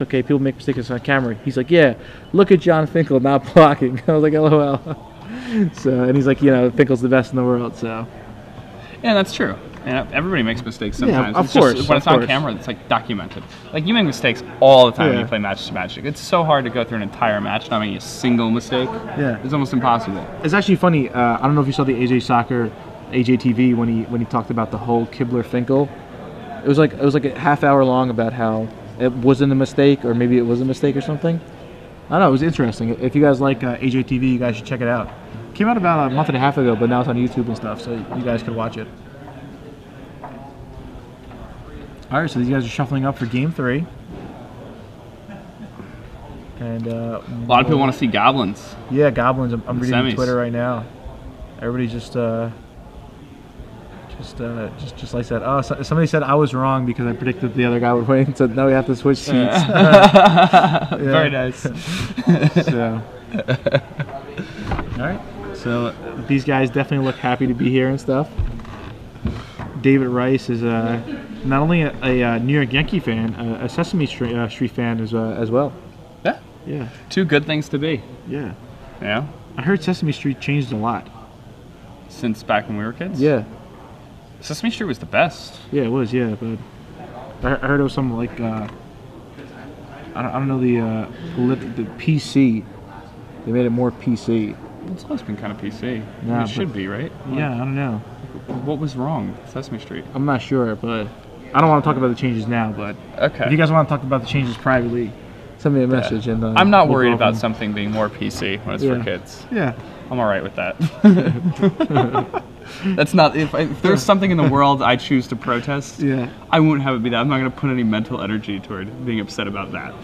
okay, people make mistakes on camera. He's like, yeah, look at Jon Finkel not blocking. I was like, lol. so, and he's like, you know, Finkel's the best in the world. So, Yeah, that's true. And everybody makes mistakes sometimes. Yeah, of it's just, course, when of it's on course. camera, it's like documented. Like you make mistakes all the time when you play Match to Magic. It's so hard to go through an entire match not making a single mistake. Yeah. It's almost impossible. it's actually funny. Uh, I don't know if you saw the AJ Sacher, AJ TV when he when he talked about the whole Kibler Finkel. It was like it was like a half hour long about how it wasn't a mistake or maybe it was a mistake or something. I don't know. It was interesting. If you guys like uh, AJ TV, you guys should check it out. Came out about a month and a half ago, but now it's on YouTube and stuff, so you guys can watch it. All right, so these guys are shuffling up for Game Three. And uh, A lot of people want to see goblins. yeah, goblins. I'm, I'm reading semis. Twitter right now. Everybody just, uh, just, uh, just, just like that. Oh, so, somebody said I was wrong because I predicted the other guy would win. So now we have to switch seats. Very nice. so, all right. So these guys definitely look happy to be here and stuff. David Rice is uh, not only a, a, uh New York Yankee fan, a, a Sesame Street, uh, Street fan as, uh, as well. yeah. Yeah, Two good things to be. yeah. Yeah. I heard Sesame Street changed a lot. Since back when we were kids. Yeah, Sesame Street was the best. Yeah, it was. Yeah, but I, I heard it was something like uh, I, don't, I don't know the uh, the PC. They made it more PC. It's always been kind of PC. Nah, it should be, right? Yeah, I don't know. What was wrong Sesame Street? I'm not sure, but I don't want to talk about the changes now. But Okay. if you guys want to talk about the changes privately, send me a message. And uh, I'm not we'll worried about something being more PC when it's Yeah. for kids. Yeah, I'm all right with that. That's not if, if there's something in the world I choose to protest. yeah. I won't have it be that. I'm not going to put any mental energy toward being upset about that.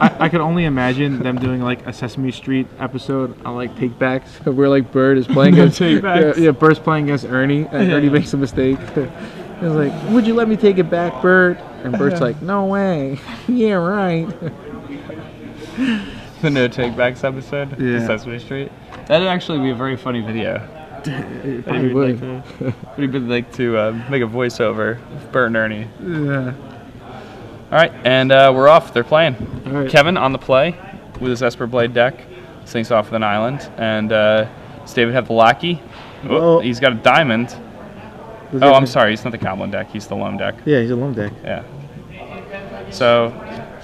I, I could only imagine them doing like a Sesame Street episode on like take backs where like Bird is playing against Take-backs. Yeah, yeah, Bird's playing against Ernie and Ernie makes a mistake. It's like, would you let me take it back, Bird? And Bird's like, no way. yeah, right. The No Take Backs episode, Yeah. Sesame Street. That'd actually be a very funny video. It probably would like to, would like to uh, make a voiceover of Bert and Ernie. Yeah. All right, and uh, we're off. They're playing. Right. Kevin on the play with his Esper Blade deck. Sinks off with an island. And uh, does David have the lackey? Oh, Well- he's got a diamond. Oh, I'm sorry. He's not the Goblin deck. He's the Loam deck. Yeah, he's a Loam deck. Yeah. So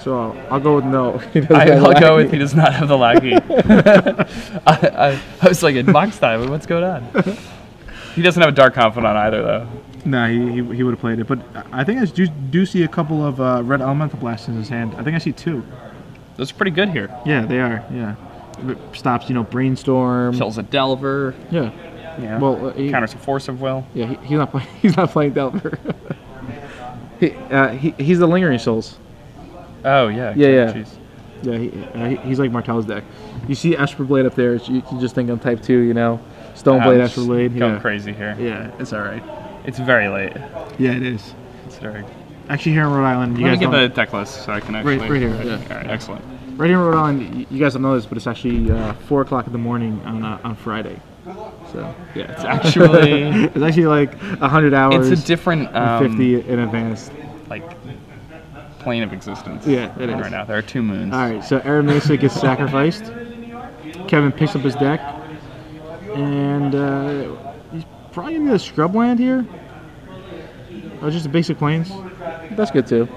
So I'll, I'll go with no. He I, I'll go lackey. with he does not have the lackey. I, I, I was like, in box time, what's going on? He doesn't have a Dark Confidant either, though. Nah, he, he, he would have played it. But I think I do, do see a couple of uh, red elemental blasts in his hand. I think I see two. Those are pretty good here. Yeah, they are. Yeah. It stops, you know, brainstorm. Kills a Delver. Yeah. Yeah. Well, uh, he, counters a Force of Will. yeah, he, he's not playing. He's not playing Delver. he, uh, he, he's the lingering souls. Oh yeah. Yeah, yeah. Jeez. Yeah, he, uh, he, he's like Martell's deck. You see Esper Blade up there. You can just think on type two. You know, Stone Blade, I'm Esper Blade. Going Yeah. crazy here. Yeah, it's all right. It's very late. Yeah, it is. Considering. Actually, here in Rhode Island, you Let me guys get don't, the deck list so I can actually. right here, yeah. All right. Excellent. right here in Rhode Island, you guys don't know this, but it's actually uh, four o'clock in the morning on uh, on Friday. So yeah, It's actually. it's actually like hundred hours. it's a different um, fifty in advance. like plane of existence. Yeah, it is. Right now, there are two moons. All right, so Arid Mesa gets sacrificed. Kevin picks up his deck, and uh, he's probably gonna get a scrubland here. Oh, just a basic plains. That's good too.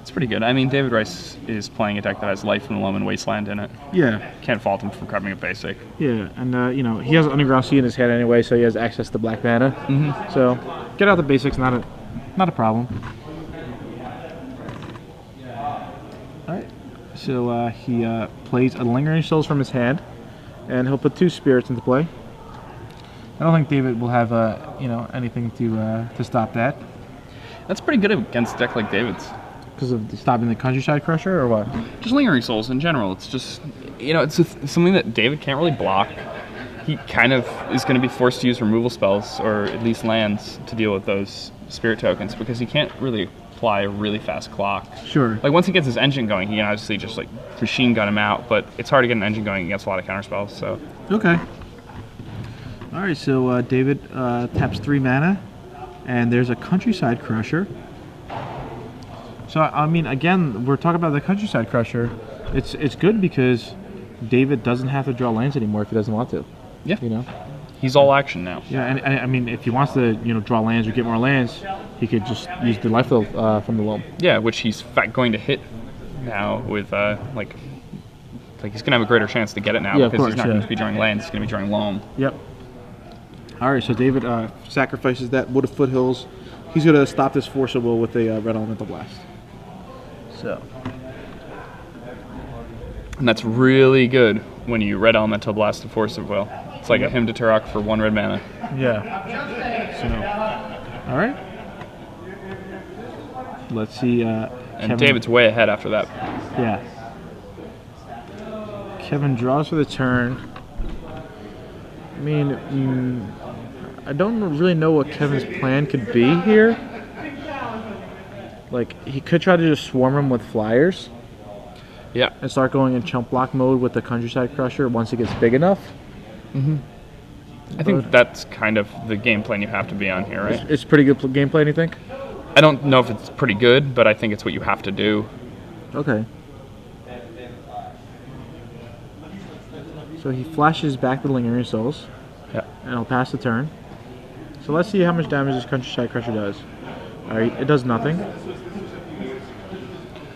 It's pretty good. I mean, David Rice is playing a deck that has Life and the Loam and Wasteland in it. Yeah, Can't fault him for grabbing a basic. yeah, and uh, you know he has Underground Sea in his head anyway, so he has access to black mana. Mm-hmm. So get out the basics, not a not a problem. All right. So uh, he uh, plays a lingering souls from his hand, and he'll put two spirits into play. I don't think David will have uh, you know anything to uh, to stop that That's pretty good against a deck like David's. because of stopping the countryside crusher or what? Just Lingering Souls in general. It's just, you know, it's just something that David can't really block. He kind of is going to be forced to use removal spells, or at least lands, to deal with those spirit tokens because he can't really apply a really fast clock. Sure. Like once he gets his engine going, he can obviously just like machine gun him out. But it's hard to get an engine going against a lot of counter spells. So Okay. All right, so uh, David uh, taps three mana, and there's a countryside crusher. So I mean, again, we're talking about the countryside crusher. It's it's good because David doesn't have to draw lands anymore if he doesn't want to. Yeah. You know. He's all action now. Yeah, and, and I mean, if he wants to, you know, draw lands or get more lands, he could just use the life field uh, from the loam. Yeah, which he's fa- going to hit now with uh, like like he's gonna have a greater chance to get it now Yeah, because course, he's not yeah. going to be drawing lands. He's going to be drawing loam. Yep. All right, so David uh, sacrifices that Wooded Foothills. He's going to stop this Force of Will with a uh, Red Elemental Blast. So. And that's really good when you red elemental blast a force of will. It's like a Hymn to Tourach for one red mana. Yeah. So. All right. Let's see. Uh, And Kevin- David's way ahead after that. Yeah. Kevin draws for the turn. I mean, mm, I don't really know what Kevin's plan could be here. Like, he could try to just swarm him with flyers Yeah. and start going in chump block mode with the Countryside Crusher once it gets big enough. Mm-hmm. I think that's kind of the game plan you have to be on here, right? It's pretty good pl- gameplay, you think? I don't know if it's pretty good, but I think it's what you have to do. Okay. So he flashes back the Lingering Souls. Yeah. and I'll pass the turn. So let's see how much damage this Countryside Crusher does. Alright, it does nothing.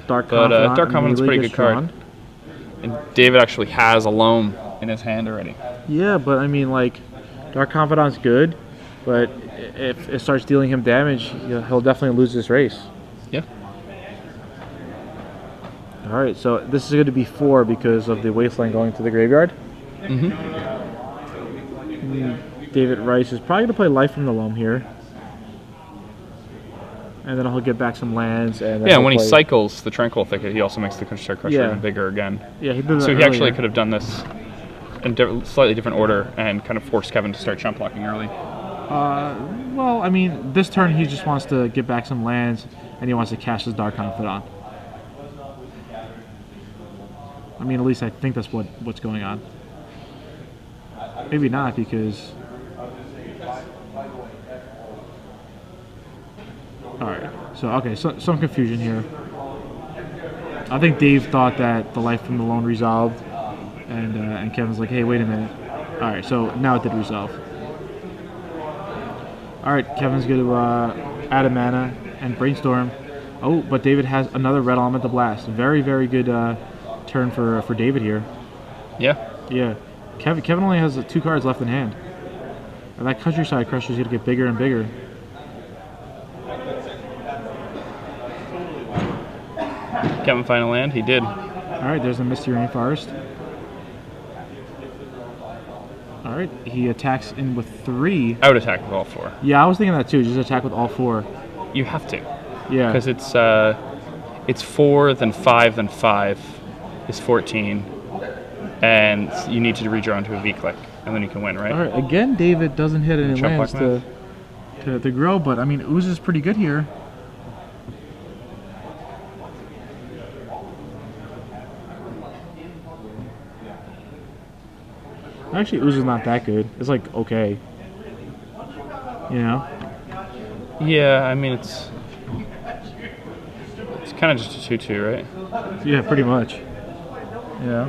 Dark But, uh, Confidant Dark Confidant's a pretty good card. drawn. And David actually has a loam in his hand already. Yeah, but I mean, like, Dark Confidant's good, but if it starts dealing him damage, he'll definitely lose this race. Yeah. Alright, so this is going to be four because of the Wasteland going to the graveyard. Mm-hmm. David Rice is probably going to play Life from the Loam here. And then he'll get back some lands. And Yeah, when he cycles the Tranquil Thicket, he also makes the Countryside Crusher Yeah. even bigger again. Yeah, he did So he actually could have done this in di- slightly different order and kind of forced Kevin to start chump blocking early. Uh, well, I mean, this turn he just wants to get back some lands, and he wants to cash his Dark Confidant. I mean, at least I think that's what what's going on. Maybe not because. All right. So okay, so some confusion here. I think Dave thought that the life from the loam resolved, and uh, and Kevin's like, hey, wait a minute. All right, so now it did resolve. All right, Kevin's going to uh, add a mana and brainstorm. Oh, but David has another red elemental blast. Very, very good uh, turn for for David here. Yeah. Yeah, Kevin Kevin only has uh, two cards left in hand, and that countryside crusher is going to get bigger and bigger. Kevin final land, he did. All right, there's the Misty Rainforest. All right, he attacks in with three. I would attack with all four. Yeah, I was thinking that too. Just attack with all four. You have to. Yeah. Because it's uh, it's four, then five, then five is 14. And you need to redraw into a V click, and then you can win, right? All right, again, David doesn't hit any lands to, to to grow, but I mean, Ooze is pretty good here. Actually, is not that good. It's like okay. You know? Yeah, I mean, it's. It's kind of just a 2 2, right? Yeah, pretty much. Yeah.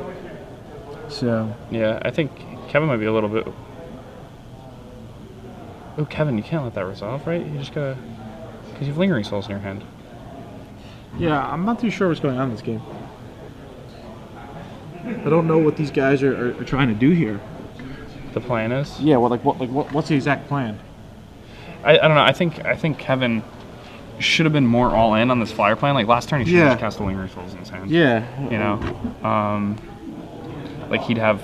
So Yeah, I think Kevin might be a little bit. Oh, Kevin, you can't let that resolve, right? You just gotta. Because you have Lingering Souls in your hand. yeah, I'm not too sure what's going on in this game. I don't know what these guys are, are, are trying to do here. The plan is. Yeah, well, like what, like what, what's the exact plan? I, I don't know. I think I think Kevin should have been more all in on this flyer plan. Like last turn, he should Yeah. have just cast the Lingering Souls in his hand. Yeah, You know, um, like he'd have,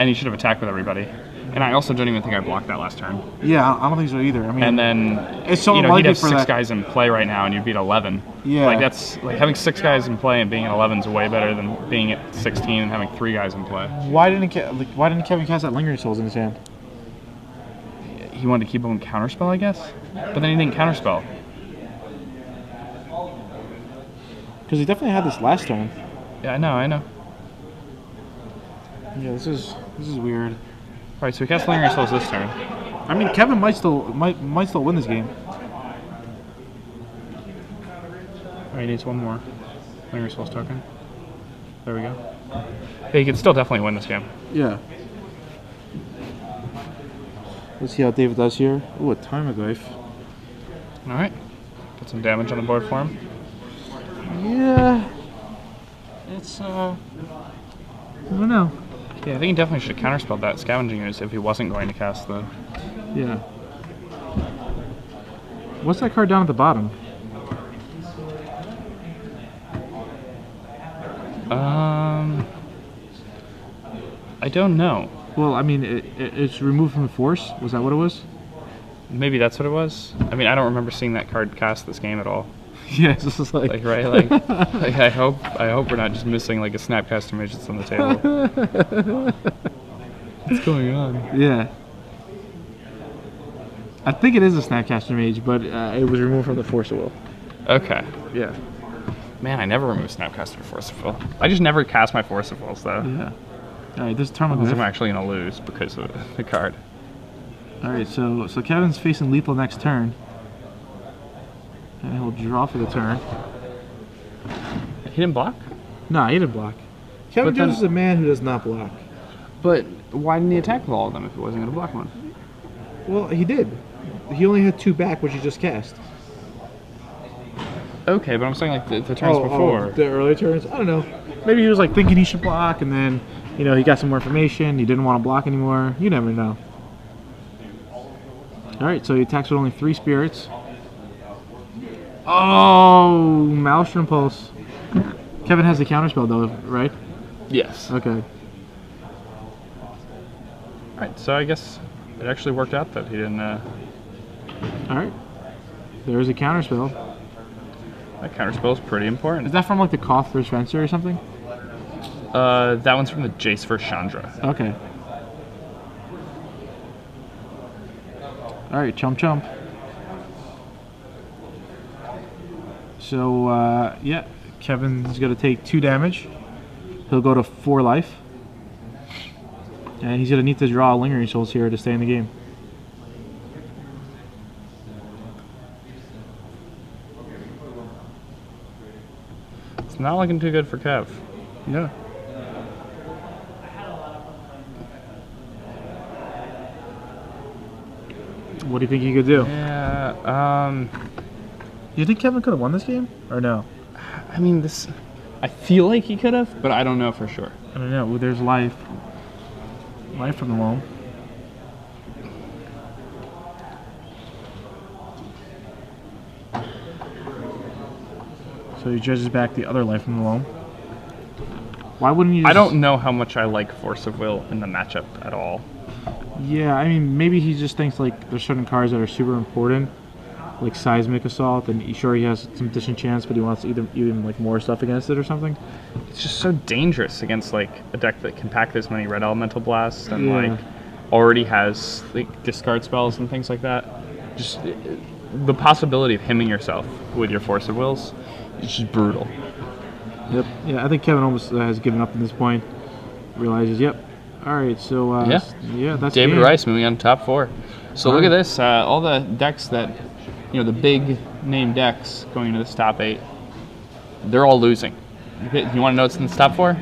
and he should have attacked with everybody. And I also don't even think I blocked that last turn. Yeah, I don't think so either. I mean, And then It's so you know he'd have for six that- guys in play right now, and you'd beat eleven. Yeah. like that's like having six guys in play and being at eleven is way better than being at sixteen and having three guys in play. why didn't Ke- like, why didn't Kevin cast that lingering souls in his hand? He wanted to keep him in counterspell, I guess, but then he didn't counterspell. Because he definitely had this last turn. Yeah, I know, I know. Yeah, this is this is weird. All right, so he cast Lingering Souls this turn. I mean, Kevin might still might might still win this game. All right, he needs one more. Lingering Souls token. There we go. Hey, he can still definitely win this game. Yeah. Let's see how David does here. Ooh, a Tarmogoyf. All right. Put some damage on the board for him. Yeah. It's uh. I don't know. Yeah, I think he definitely should have counterspelled that scavenging ooze if he wasn't going to cast the. Yeah. What's that card down at the bottom? Um. I don't know. Well, I mean, it, it, it's removed from the force. Was that what it was? Maybe that's what it was. I mean, I don't remember seeing that card cast this game at all. yeah, it's just like, Like, right? Like, like I hope, I hope we're not just missing like a Snapcaster Mage that's on the table. What's going on? yeah. I think it is a Snapcaster Mage, but uh, it was removed from the Force of Will. Okay. Yeah. Man, I never remove Snapcaster to Force of Will. I just never cast my Force of Wills though. Yeah. All right, this is Unless I'm actually gonna lose because of the card. All right, so so Kevin's facing lethal next turn, and he'll draw for the turn. He didn't block. Nah, he didn't block. Kevin But then- Jones is a man who does not block. But why didn't he attack with all of them if he wasn't gonna block one? Well, he did. He only had two back, which he just cast. Okay, but I'm saying like the, the turns Oh, oh, before. the early turns. I don't know. Maybe he was like thinking he should block, and then you know he got some more information. He didn't want to block anymore. You never know. All right, so he attacks with only three spirits. Oh, Maelstrom Pulse. Kevin has the counterspell though, right? Yes. Okay. Alright, so I guess it actually worked out that he didn't. Uh, All right. There's a counterspell. that counterspell is pretty important. Is that from like the Koth for Venser or something? Uh, that one's from the Jace for Chandra. Okay. All right, chump chump. So uh, yeah, Kevin's gonna take two damage. He'll go to four life, and he's gonna need to draw lingering souls here to stay in the game. It's not looking too good for Kev. Yeah. What do you think he could do? Yeah. Um. Do you think Kevin could have won this game, or no? I mean, this. I feel like he could have, but I don't know for sure. I don't know. Well, there's life. Life from the loam. So he judges back the other life from the loam. Why wouldn't you? I don't know how much I like Force of Will in the matchup at all. Yeah, I mean, maybe he just thinks like there's certain cards that are super important, like seismic assault, and he, sure he has some chance but he wants either even like more stuff against it or something. It's just so dangerous against like a deck that can pack this many red elemental blasts and Yeah. like already has like discard spells and things like that. Just the possibility of hemming yourself with your Force of Wills is just brutal. Yep. Yeah, I think Kevin almost uh, has given up at this point. Realizes, yep. All right, so uh, Yeah. yeah, that's David game. Rice moving on top four. So look at this. Uh, all the decks that, you know, the big name decks going into this top eight, they're all losing. You want to know what's in the top four?